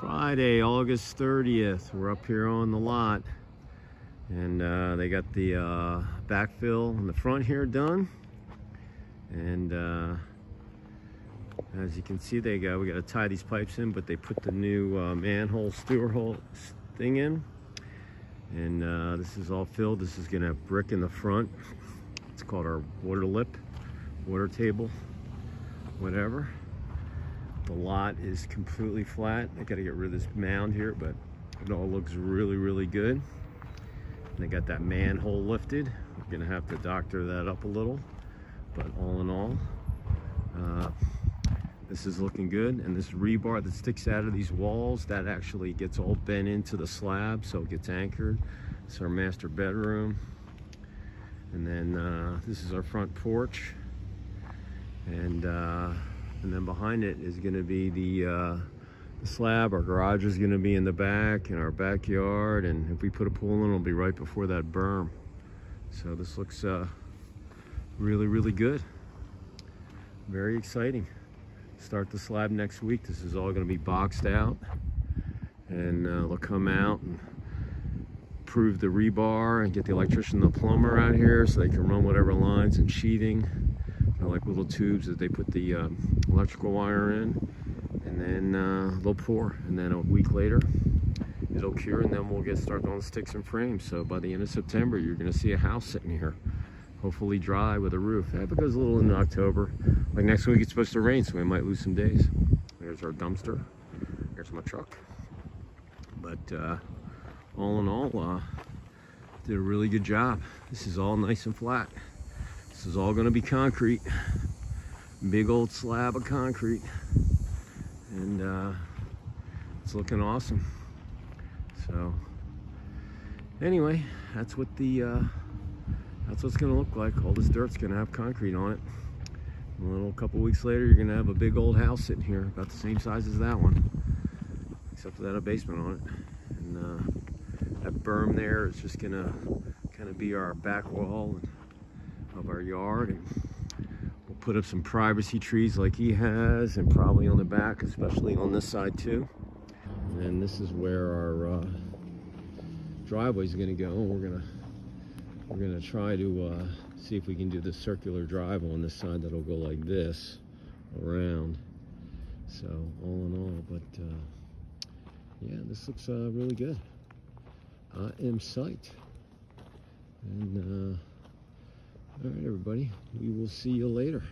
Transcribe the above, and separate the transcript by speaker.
Speaker 1: Friday, August 30th. We're up here on the lot. And uh, they got the uh, backfill in the front here done. And uh, as you can see, they got we got to tie these pipes in, but they put the new uh, manhole steward hole thing in. And uh, this is all filled. This is gonna have brick in the front. It's called our water lip, water table, whatever. The lot is completely flat. I gotta get rid of this mound here, but it all looks really, really good. And they got that manhole lifted. We're gonna have to doctor that up a little, but all in all, uh, this is looking good. And this rebar that sticks out of these walls, that actually gets all bent into the slab, so it gets anchored. It's our master bedroom. And then uh, this is our front porch. And uh, and then behind it is going to be the, uh, the slab. Our garage is going to be in the back in our backyard, and if we put a pool in, it'll be right before that berm. So this looks uh, really, really good. Very exciting. Start the slab next week. This is all going to be boxed out, and uh, they'll come out and prove the rebar and get the electrician, the plumber out here so they can run whatever lines and sheathing like little tubes that they put the um, electrical wire in and then uh, they'll pour and then a week later it'll cure and then we'll get started on sticks and frames. So by the end of September you're gonna see a house sitting here hopefully dry with a roof. That goes a little in October. Like next week it's supposed to rain so we might lose some days. There's our dumpster. Here's my truck. But uh, all in all uh, did a really good job. This is all nice and flat this is all gonna be concrete. Big old slab of concrete. And uh, it's looking awesome. So anyway, that's what the, uh, that's what's gonna look like. All this dirt's gonna have concrete on it. A little couple weeks later, you're gonna have a big old house sitting here, about the same size as that one, except for that a basement on it. And uh, that berm there is just gonna kind of be our back wall. And, of our yard and we'll put up some privacy trees like he has and probably on the back especially on this side too. And this is where our uh, driveway is going to go. We're gonna we're gonna try to uh, see if we can do the circular drive on this side that'll go like this around. So all in all but uh, yeah this looks uh, really good. I am psyched. And uh, everybody. We will see you later.